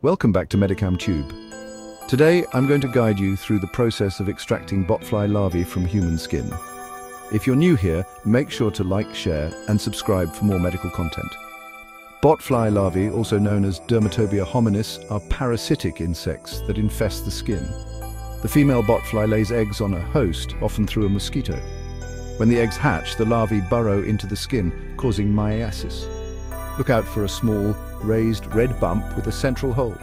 Welcome back to Medicam Tube. Today, I'm going to guide you through the process of extracting botfly larvae from human skin. If you're new here, make sure to like, share, and subscribe for more medical content. Botfly larvae, also known as Dermatobia hominis, are parasitic insects that infest the skin. The female botfly lays eggs on a host, often through a mosquito. When the eggs hatch, the larvae burrow into the skin, causing myiasis. Look out for a small, raised red bump with a central hole.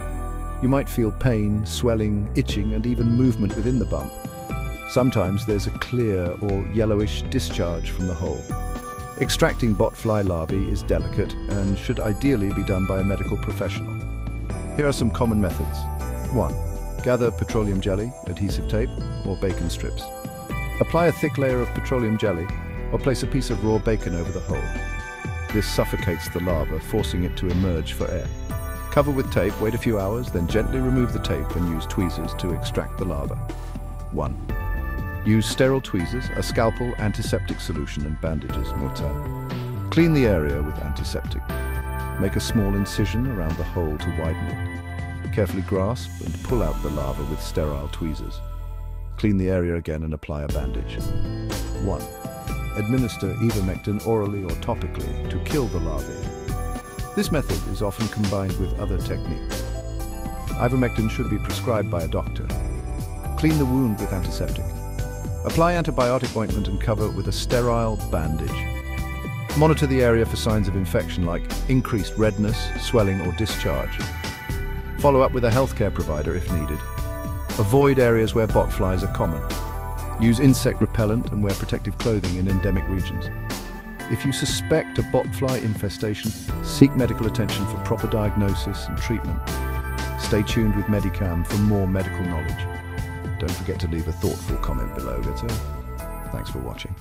You might feel pain, swelling, itching, and even movement within the bump. Sometimes there's a clear or yellowish discharge from the hole. Extracting botfly larvae is delicate and should ideally be done by a medical professional. Here are some common methods. 1. Gather petroleum jelly, adhesive tape, or bacon strips. Apply a thick layer of petroleum jelly or place a piece of raw bacon over the hole. This suffocates the larva, forcing it to emerge for air. Cover with tape, wait a few hours, then gently remove the tape and use tweezers to extract the larva. 1. Use sterile tweezers, a scalpel, antiseptic solution and bandages, mortar. Clean the area with antiseptic. Make a small incision around the hole to widen it. Carefully grasp and pull out the larva with sterile tweezers. Clean the area again and apply a bandage. 1. Administer ivermectin orally or topically to kill the larvae. This method is often combined with other techniques. Ivermectin should be prescribed by a doctor. Clean the wound with antiseptic. Apply antibiotic ointment and cover with a sterile bandage. Monitor the area for signs of infection like increased redness, swelling or discharge. Follow up with a healthcare provider if needed. Avoid areas where botflies are common. Use insect repellent and wear protective clothing in endemic regions. If you suspect a botfly infestation, seek medical attention for proper diagnosis and treatment. Stay tuned with Medicam for more medical knowledge. Don't forget to leave a thoughtful comment below, Vito. Thanks for watching.